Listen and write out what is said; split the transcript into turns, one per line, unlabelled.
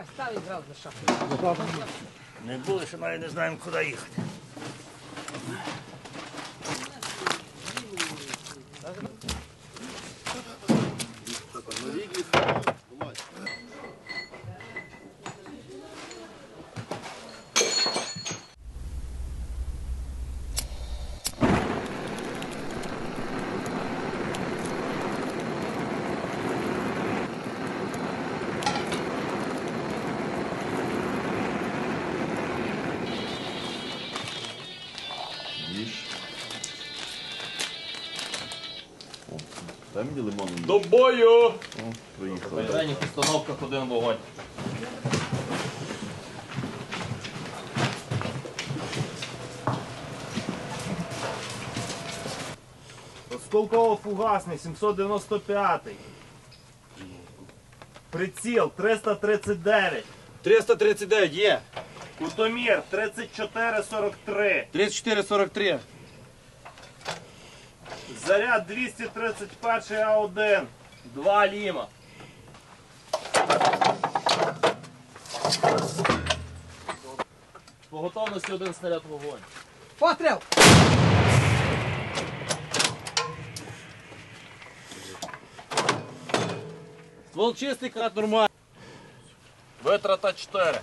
Давай, ставь зразу за шапку.
Не були, що навіть не знаємо, куди їхати.
Там де лимон.
До бою!
Приїхали.
В майданних установках один вогонь.
Осколково-фугасний 795. Приціл 339.
339 є.
Кутомір 3443.
34-43.
Заряд 231 А1.
Два ліма. По готовності один снаряд вогонь.
Постріл!
Ствол чистий, крат нормальний.
Витрата 4.